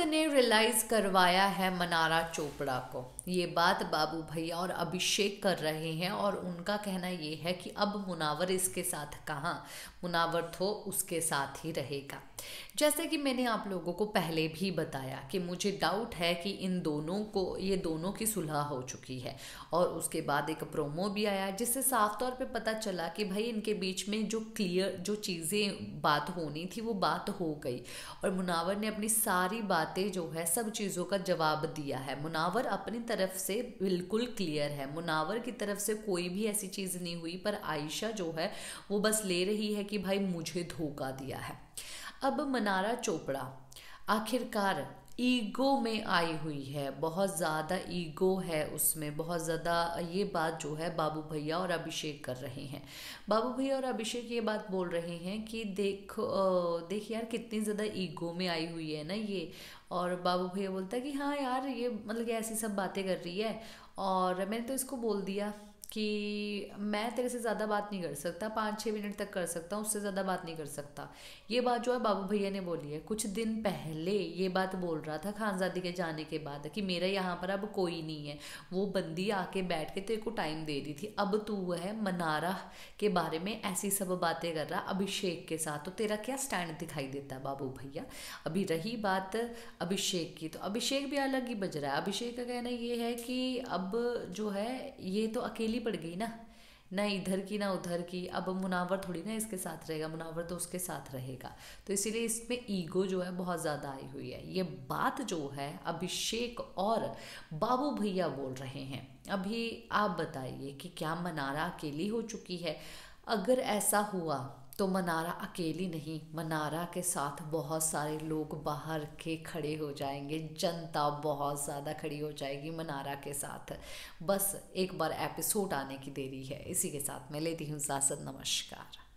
वक्त ने रियलाइज़ करवाया है मनारा चोपड़ा को। ये बात बाबू भैया और अभिषेक कर रहे हैं और उनका कहना ये है कि अब मुनावर इसके साथ कहाँ? मुनावर तो उसके साथ ही रहेगा। जैसे कि मैंने आप लोगों को पहले भी बताया कि मुझे डाउट है कि इन दोनों को, ये दोनों की सुलह हो चुकी है। और उसके बाद एक प्रोमो भी आया जिससे साफ़ तौर पे पता चला कि भाई इनके बीच में जो क्लियर जो चीज़ें बात होनी थी, वो बात हो गई। और मुनावर ने अपनी सारी बातें जो है, सब चीज़ों का जवाब दिया है। मुनावर अपनी तरफ़ से बिल्कुल क्लियर है। मुनावर की तरफ़ से कोई भी ऐसी चीज़ नहीं हुई, पर आयशा जो है, वो बस ले रही है कि भाई मुझे धोखा दिया है। अब मनारा चोपड़ा, आखिरकार ईगो में आई हुई है। बहुत ज़्यादा ईगो है उसमें, बहुत ज़्यादा ये बात जो है बाबू भैया और अभिषेक कर रहे हैं। बाबू भैया और अभिषेक ये बात बोल रहे हैं कि देख देख यार कितनी ज़्यादा ईगो में आई हुई है ना ये। और बाबू भैया बोलता है कि हाँ यार ये मतलब ऐसी सब बातें कर रही है। और मैंने तो इसको बोल दिया। कि मैं तेरे से ज़्यादा बात नहीं कर सकता, पाँच छः मिनट तक कर सकता हूँ, उससे ज़्यादा बात नहीं कर सकता। ये बात जो है बाबू भैया ने बोली है। कुछ दिन पहले ये बात बोल रहा था खानजादी के जाने के बाद कि मेरा यहाँ पर अब कोई नहीं है। वो बंदी आके बैठ के तेरे को टाइम दे रही थी। अब तू है मनारा के बारे में ऐसी सब बातें कर रहा अभिषेक के साथ। तो तेरा क्या स्टैंड दिखाई देता है बाबू भैया? अभी रही बात अभिषेक की। तो अभिषेक भी अलग ही बज रहा है। अभिषेक का कहना ये है कि अब जो है, ये तो अकेली पड़ गई ना। ना इधर की, ना उधर की। अब मुनावर थोड़ी ना इसके साथ रहेगा, मुनावर तो उसके साथ रहेगा। तो इसीलिए इसमें ईगो जो है बहुत ज़्यादा आई हुई है। ये बात जो है, अभिषेक और बाबू भैया बोल रहे हैं। अभी आप बताइए कि क्या मनारा अकेली हो चुकी है? अगर ऐसा हुआ तो मनारा अकेली नहीं, मनारा के साथ बहुत सारे लोग बाहर के खड़े हो जाएँगे, जनता बहुत ज़्यादा खड़ी हो जाएगी मनारा के साथ। बस एक बार एपिसोड आने की देरी है, इसी के साथ मैं लेती हूँ इजाज़त नमस्कार।